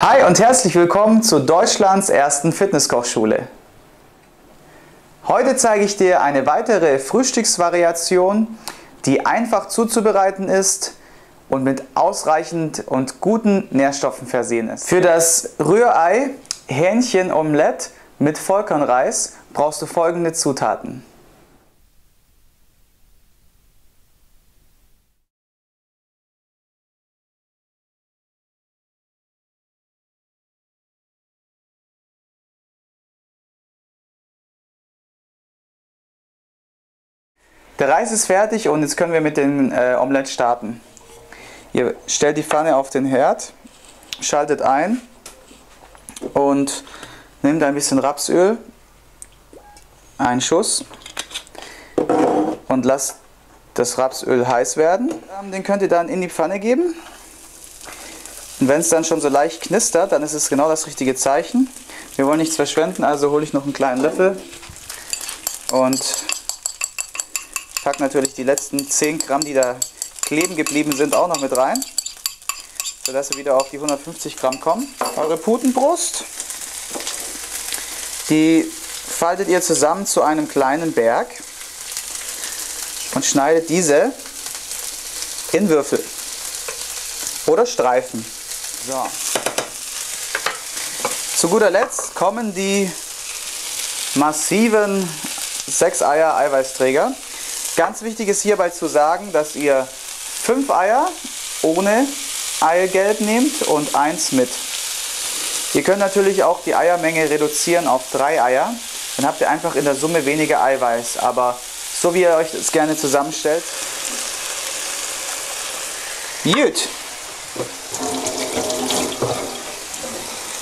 Hi und herzlich willkommen zu Deutschlands ersten Fitnesskochschule. Heute zeige ich dir eine weitere Frühstücksvariation, die einfach zuzubereiten ist und mit ausreichend und guten Nährstoffen versehen ist. Für das Rührei Hähnchen-Omelette mit Vollkornreis brauchst du folgende Zutaten. Der Reis ist fertig und jetzt können wir mit dem äh, Omelette starten. Ihr stellt die Pfanne auf den Herd, schaltet ein und nehmt ein bisschen Rapsöl, einen Schuss und lasst das Rapsöl heiß werden. Ähm, den könnt ihr dann in die Pfanne geben. Und wenn es dann schon so leicht knistert, dann ist es genau das richtige Zeichen. Wir wollen nichts verschwenden, also hole ich noch einen kleinen Löffel und packe natürlich die letzten 10 Gramm, die da kleben geblieben sind, auch noch mit rein, sodass wir wieder auf die 150 Gramm kommen. Eure Putenbrust, die faltet ihr zusammen zu einem kleinen Berg und schneidet diese in Würfel oder Streifen. So. Zu guter Letzt kommen die massiven 6 Eier Eiweißträger. Ganz wichtig ist hierbei zu sagen, dass ihr fünf Eier ohne Eigelb nehmt und eins mit. Ihr könnt natürlich auch die Eiermenge reduzieren auf drei Eier. Dann habt ihr einfach in der Summe weniger Eiweiß. Aber so wie ihr euch das gerne zusammenstellt. Gut.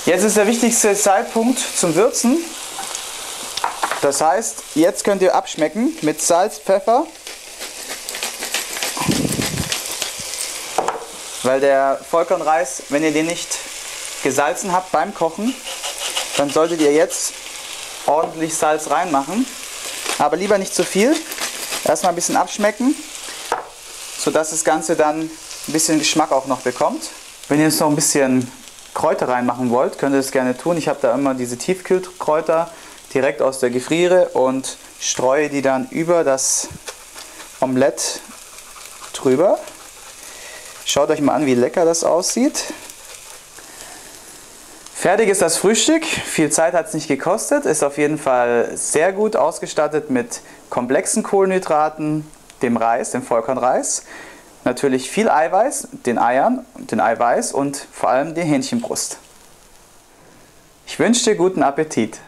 Jetzt ist der wichtigste Zeitpunkt zum Würzen. Das heißt, jetzt könnt ihr abschmecken mit Salz, Pfeffer. Weil der Vollkornreis, wenn ihr den nicht gesalzen habt beim Kochen, dann solltet ihr jetzt ordentlich Salz reinmachen. Aber lieber nicht zu viel. Erstmal ein bisschen abschmecken, sodass das Ganze dann ein bisschen Geschmack auch noch bekommt. Wenn ihr jetzt noch ein bisschen Kräuter reinmachen wollt, könnt ihr das gerne tun. Ich habe da immer diese Tiefkühlkräuter direkt aus der Gefriere und streue die dann über das Omelett drüber. Schaut euch mal an, wie lecker das aussieht. Fertig ist das Frühstück. Viel Zeit hat es nicht gekostet. Ist auf jeden Fall sehr gut ausgestattet mit komplexen Kohlenhydraten, dem Reis, dem Vollkornreis. Natürlich viel Eiweiß, den Eiern, den Eiweiß und vor allem die Hähnchenbrust. Ich wünsche dir guten Appetit.